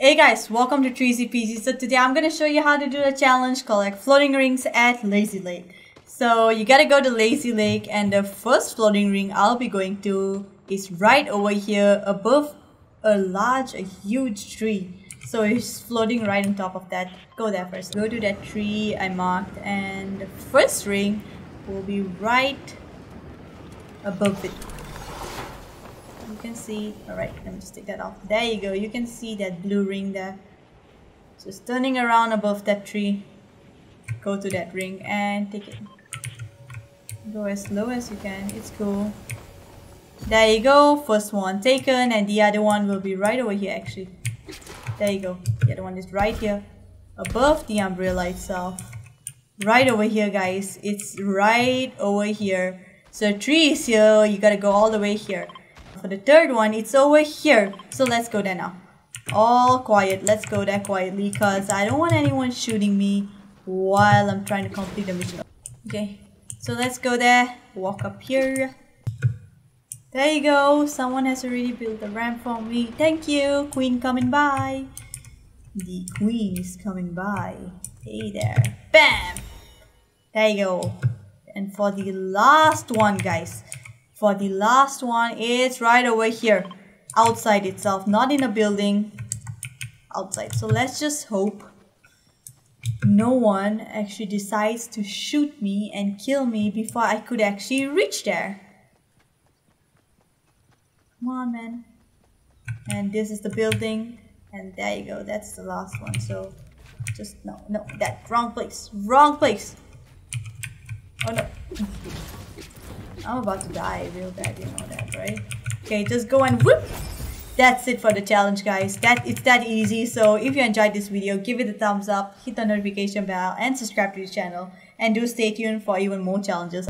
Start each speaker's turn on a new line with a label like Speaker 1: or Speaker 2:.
Speaker 1: Hey guys, welcome to Treezy Peasy. So today I'm gonna show you how to do a challenge called like floating rings at Lazy Lake. So you gotta go to Lazy Lake and the first floating ring I'll be going to is right over here above a large, a huge tree. So it's floating right on top of that. Go there first. Go to that tree I marked and the first ring will be right above it you can see all right let me just take that off. There you go you can see that blue ring there. So it's turning around above that tree. Go to that ring and take it. Go as low as you can it's cool. There you go first one taken and the other one will be right over here actually. There you go the other one is right here above the umbrella itself. Right over here guys it's right over here. So tree is here you gotta go all the way here for the third one, it's over here. So let's go there now. All quiet. Let's go there quietly because I don't want anyone shooting me while I'm trying to complete the mission. Okay, so let's go there. Walk up here. There you go. Someone has already built a ramp for me. Thank you. Queen coming by. The queen is coming by. Hey there. Bam! There you go. And for the last one, guys, for the last one, it's right over here. Outside itself, not in a building. Outside. So let's just hope no one actually decides to shoot me and kill me before I could actually reach there. Come on, man. And this is the building. And there you go. That's the last one. So just, no, no, that wrong place. Wrong place. Oh no. I'm about to die real bad, you know that, right? Okay, just go and whoop! That's it for the challenge, guys. That It's that easy. So if you enjoyed this video, give it a thumbs up, hit the notification bell, and subscribe to the channel. And do stay tuned for even more challenges.